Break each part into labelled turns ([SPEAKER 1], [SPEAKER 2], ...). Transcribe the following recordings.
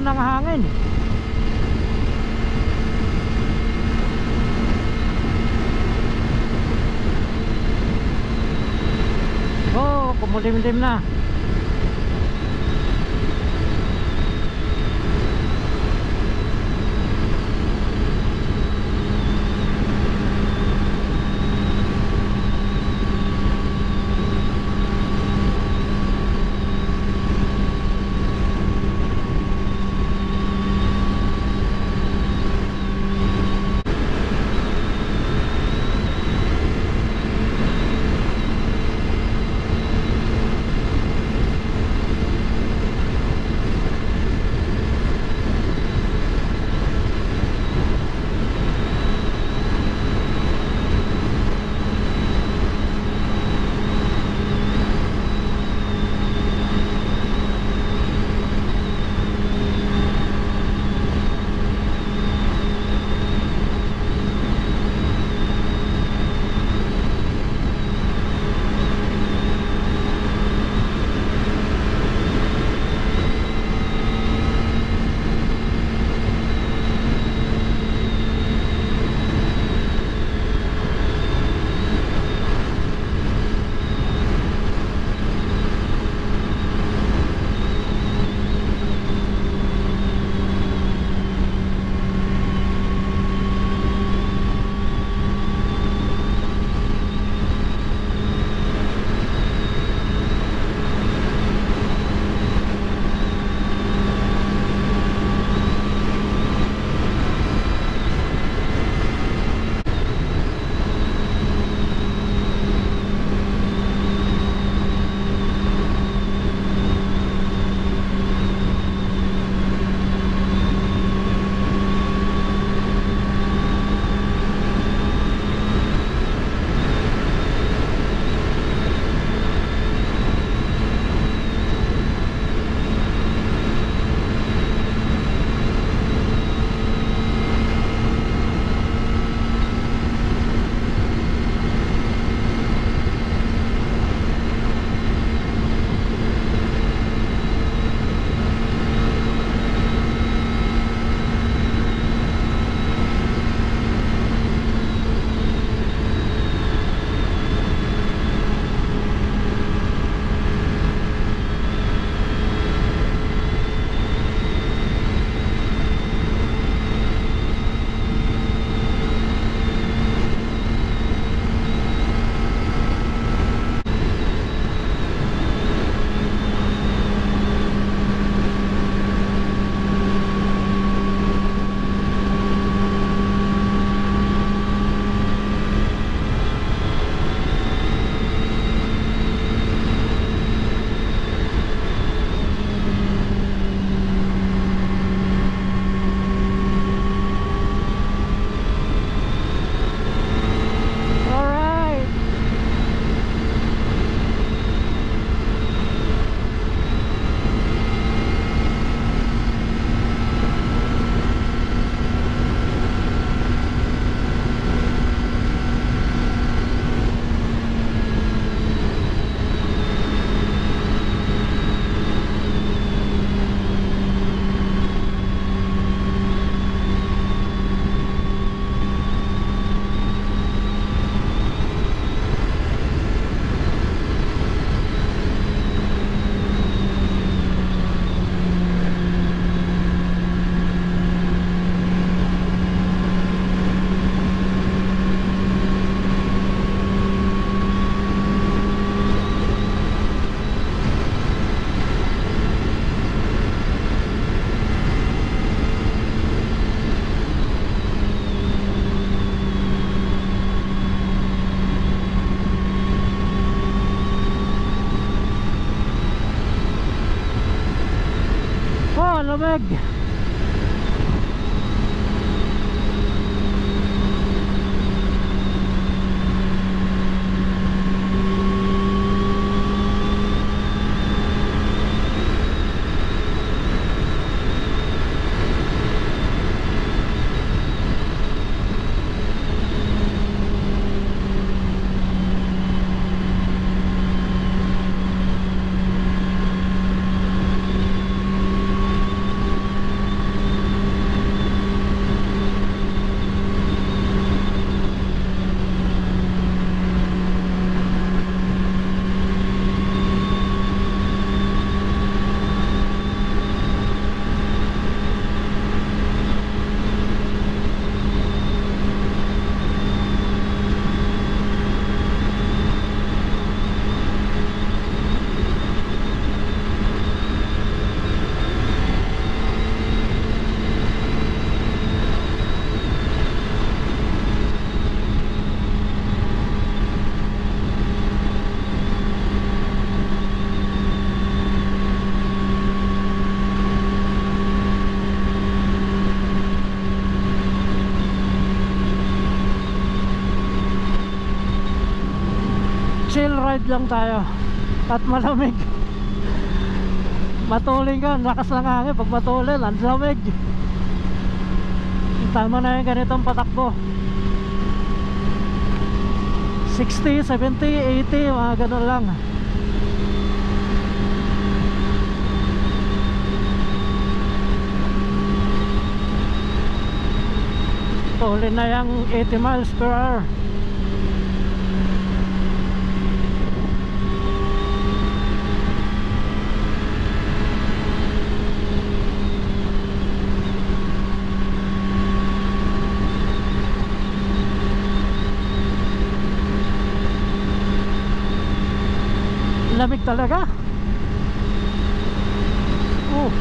[SPEAKER 1] ngayon ng hangin. Oh, kumulimlim na. Ride lang tayo. At malamig. Matuling ka lakas ng hangin. Pag matulin ang lamig tama na yung ganitong patakbo. 60, 70, 80 mga ganun lang. Tulin na yung 80 miles per hour lamig talaga oh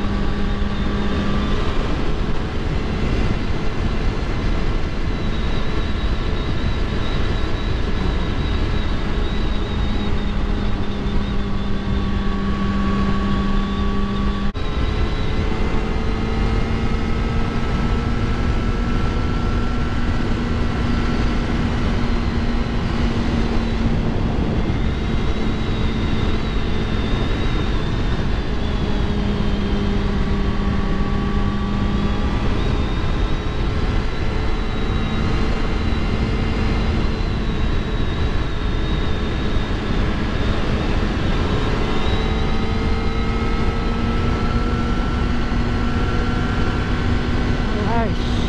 [SPEAKER 1] Nice.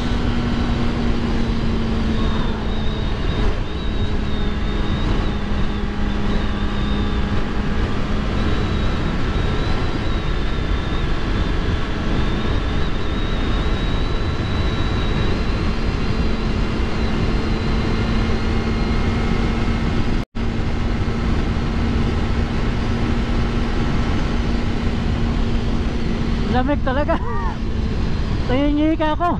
[SPEAKER 1] Lamig talaga. Tingin ka ako.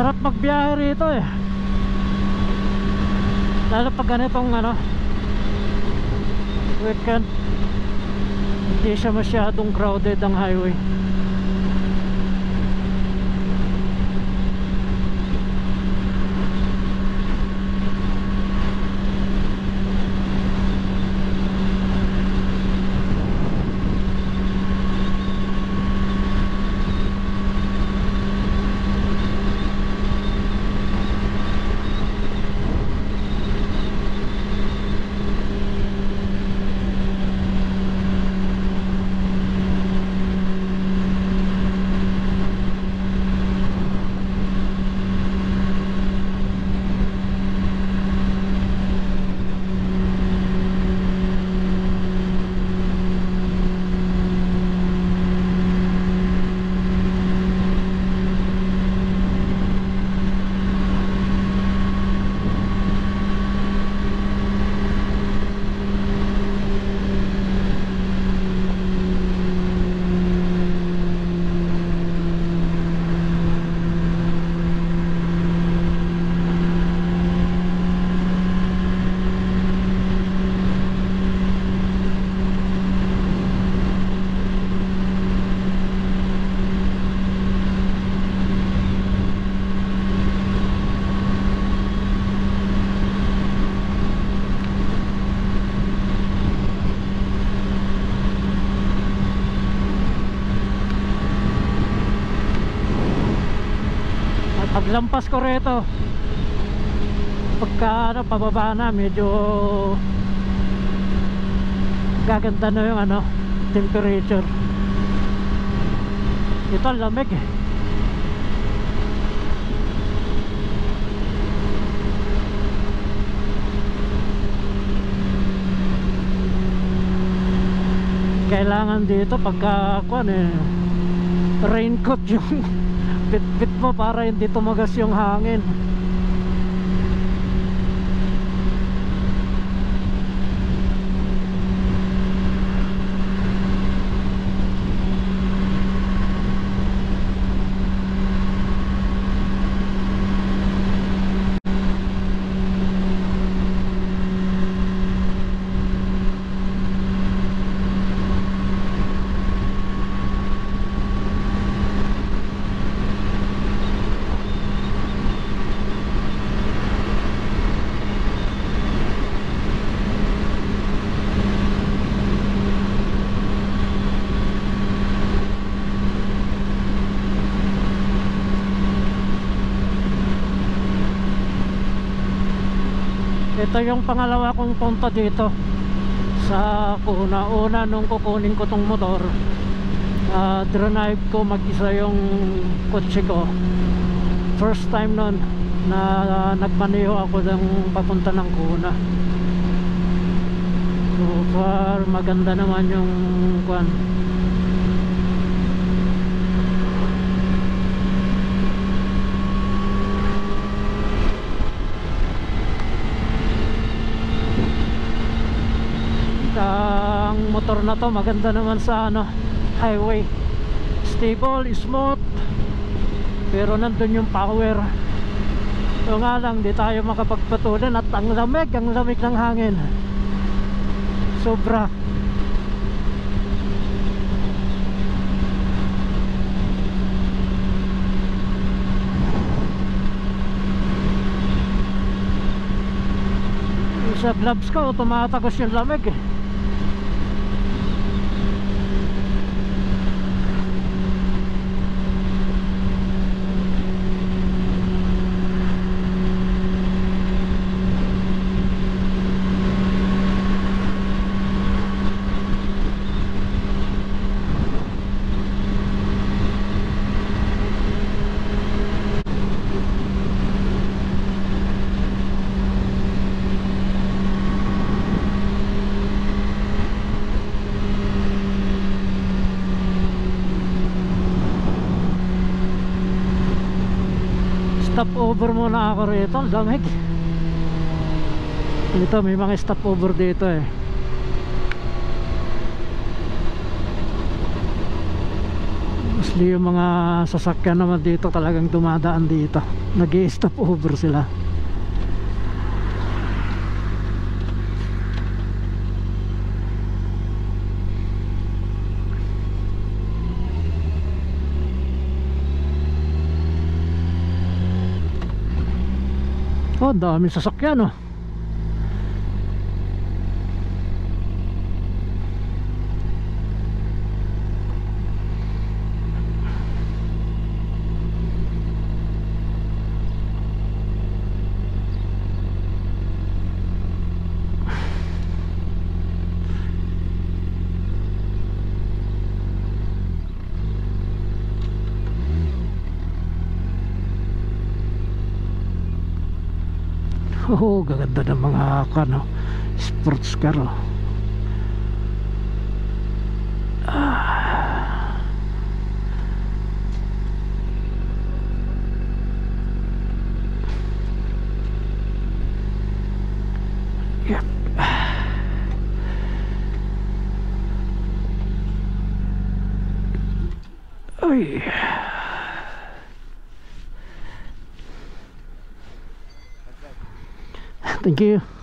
[SPEAKER 1] Sarap magbiyahe rito eh. Lalo pag ganitong ano weekend hindi siya masyadong crowded ang highway At paglampas ko rito. Pagka ano, pababa na medyo gaganda na yung ano temperature. Ito lamig eh. Kailangan dito pagka kuan eh raincoat yung bit-bit mo para hindi tumagas yung hangin ito yung pangalawa kong punta dito sa kuna una nung kukunin ko tong motor. Uh, drive ko mag isa yung kotse ko. First time nun na uh, nagmaneho ako ng papunta ng kuna. So far maganda naman yung kwan ang motor na to maganda naman sa ano highway. Stable, smooth pero nandun yung power. So nga lang di tayo makapagpatulan at ang lamig, ang lamig ng hangin. Sobra. Sa gloves ko tumatagos yung lamig eh stop over muna ako rito ang lamig. Dito may mga stop over dito eh. Mostly yung mga sasakyan naman dito talagang dumadaan dito. Nag stop over sila daming sasakyan oh oh, gaganda ng mga ano, sports car. Oh. Ah. Yep. Ay. Thank you.